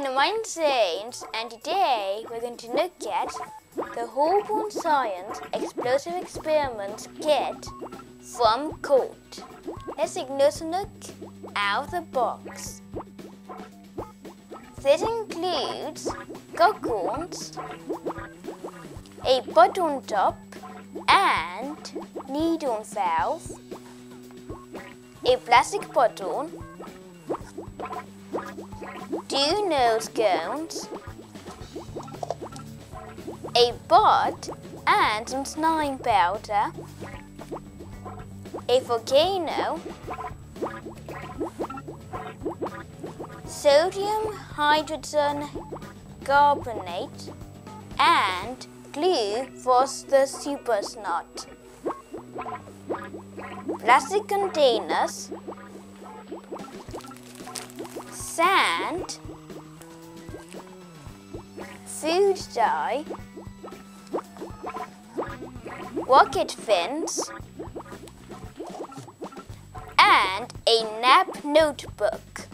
Hello, James, and today we're going to look at the Horrible Science Explosive Experiments Kit from Galt. Let's take a look out of the box. This includes goggles, a bottle top, and needle valve, a plastic two nose cones, a bot and some slime powder, a volcano, sodium hydrogen carbonate, and glue for the super snot. Plastic containers, sand, food dye, rocket fins, and a nap notebook.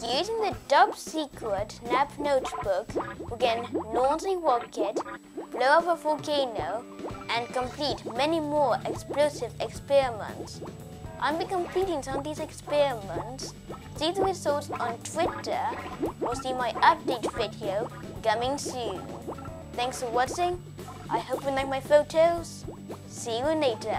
Using the top secret nap notebook, we can launch a rocket, blow up a volcano, and complete many more explosive experiments. I'll be completing some of these experiments. See the results on Twitter or see my update video coming soon. Thanks for watching. I hope you like my photos. See you later.